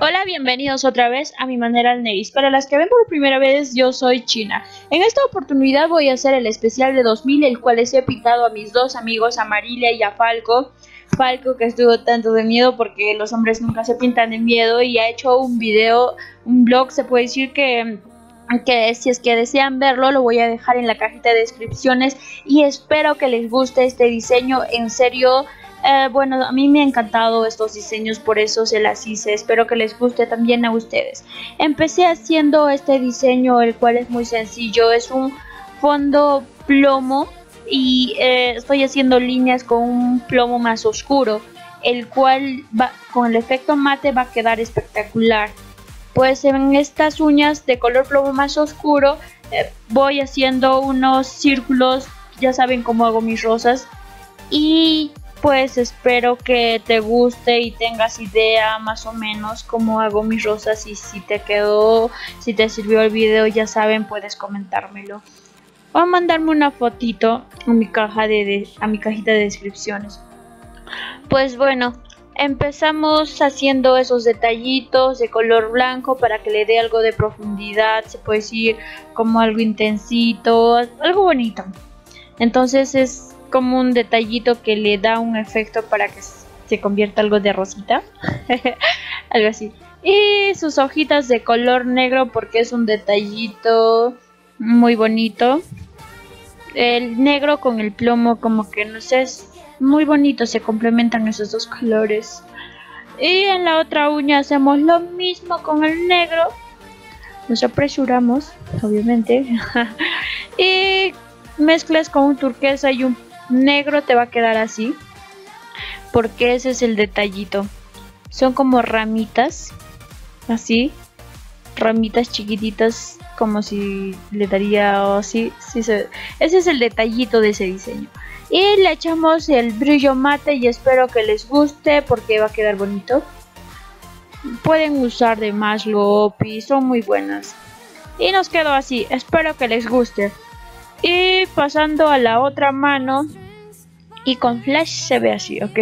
Hola, bienvenidos otra vez a mi manera al Nevis. Para las que ven por primera vez, yo soy China. En esta oportunidad voy a hacer el especial de 2000, el cual les he pintado a mis dos amigos, a Marilia y a Falco. Falco que estuvo tanto de miedo porque los hombres nunca se pintan de miedo y ha hecho un video, un blog, se puede decir que que si es que desean verlo lo voy a dejar en la cajita de descripciones y espero que les guste este diseño en serio eh, bueno, a mí me han encantado estos diseños, por eso se las hice. Espero que les guste también a ustedes. Empecé haciendo este diseño, el cual es muy sencillo. Es un fondo plomo y eh, estoy haciendo líneas con un plomo más oscuro, el cual con el efecto mate va a quedar espectacular. Pues en estas uñas de color plomo más oscuro eh, voy haciendo unos círculos, ya saben cómo hago mis rosas. Y pues espero que te guste y tengas idea más o menos cómo hago mis rosas y si te quedó, si te sirvió el video ya saben puedes comentármelo. O mandarme una fotito a mi caja de, a mi cajita de descripciones. Pues bueno empezamos haciendo esos detallitos de color blanco para que le dé algo de profundidad se puede decir como algo intensito algo bonito. Entonces es como un detallito que le da un efecto para que se convierta algo de rosita. algo así. Y sus hojitas de color negro porque es un detallito muy bonito. El negro con el plomo como que no sé, es muy bonito, se complementan esos dos colores. Y en la otra uña hacemos lo mismo con el negro. Nos apresuramos, obviamente. y mezclas con un turquesa y un negro te va a quedar así porque ese es el detallito. Son como ramitas así ramitas chiquititas como si le daría así ese es el detallito de ese diseño. Y le echamos el brillo mate y espero que les guste porque va a quedar bonito. Pueden usar de más lopi son muy buenas. Y nos quedó así espero que les guste y pasando a la otra mano y con flash se ve así, ok.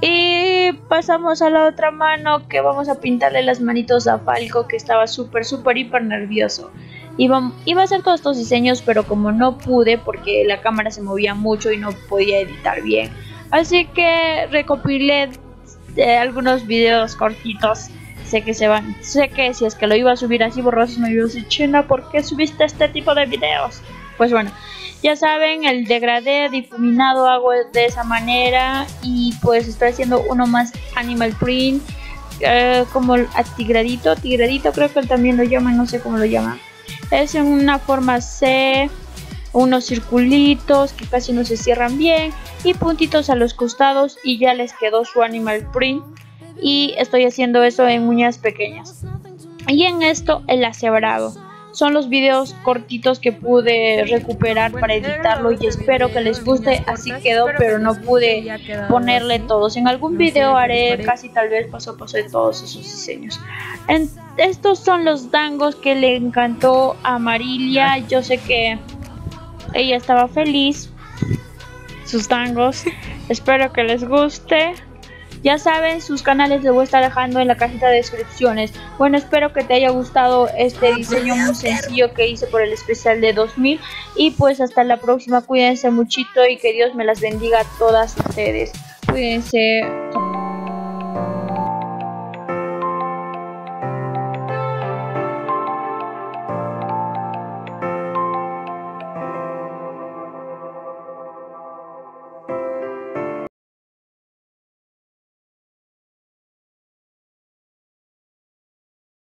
Y pasamos a la otra mano que vamos a pintarle las manitos a Falco que estaba súper, súper, hiper nervioso. Iba, iba a hacer todos estos diseños pero como no pude porque la cámara se movía mucho y no podía editar bien. Así que recopilé eh, algunos videos cortitos sé que se van, sé que si es que lo iba a subir así borroso me iba a decir, China, ¿por qué subiste este tipo de videos? Pues bueno, ya saben, el degradé difuminado hago de esa manera y pues estoy haciendo uno más animal print, eh, como tigradito, tigradito creo que también lo llaman, no sé cómo lo llaman. Es en una forma C, unos circulitos que casi no se cierran bien y puntitos a los costados y ya les quedó su animal print y estoy haciendo eso en uñas pequeñas. Y en esto el asebrado. Son los videos cortitos que pude recuperar para editarlo y espero que les guste. Así quedó, pero no pude ponerle todos. En algún video haré casi tal vez paso a paso de todos esos diseños. estos son los dangos que le encantó a Marilia. Yo sé que ella estaba feliz. Sus tangos. espero que les guste. Ya saben, sus canales les voy a estar dejando en la cajita de descripciones. Bueno, espero que te haya gustado este diseño muy sencillo que hice por el especial de 2000. Y pues hasta la próxima, cuídense muchito y que Dios me las bendiga a todas ustedes. Cuídense.